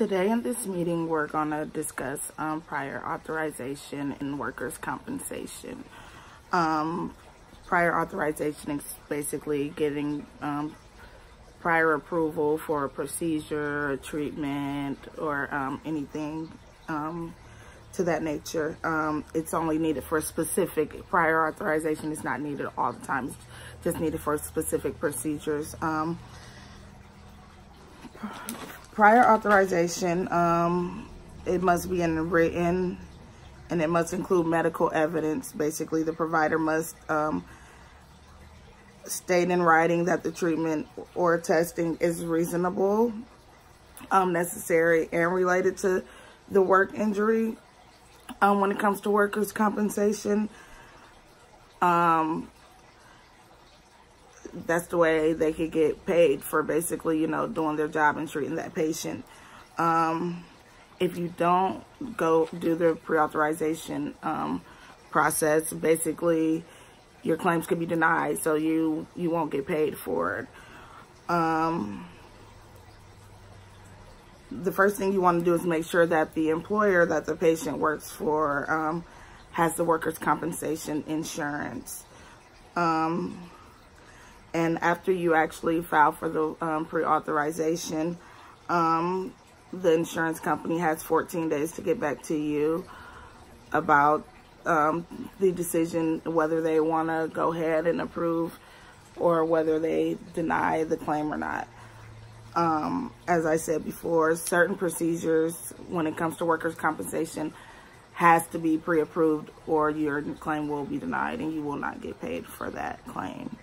Today in this meeting, we're going to discuss um, prior authorization and workers' compensation. Um, prior authorization is basically getting um, prior approval for a procedure, a treatment, or um, anything um, to that nature. Um, it's only needed for specific prior authorization. It's not needed all the time. It's just needed for specific procedures prior authorization, um, it must be in written and it must include medical evidence. Basically, the provider must um, state in writing that the treatment or testing is reasonable, um, necessary, and related to the work injury. Um, when it comes to workers' compensation, um, that's the way they could get paid for basically, you know, doing their job and treating that patient. Um, if you don't go do the pre-authorization um, process, basically your claims could be denied, so you, you won't get paid for it. Um, the first thing you want to do is make sure that the employer that the patient works for um, has the workers' compensation insurance. Um, and after you actually file for the um, pre-authorization, um, the insurance company has 14 days to get back to you about um, the decision, whether they want to go ahead and approve or whether they deny the claim or not. Um, as I said before, certain procedures when it comes to workers' compensation has to be pre-approved or your claim will be denied and you will not get paid for that claim.